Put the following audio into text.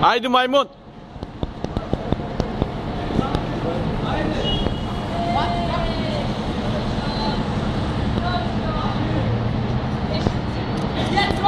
Haydi maymun. Haydi. Yes,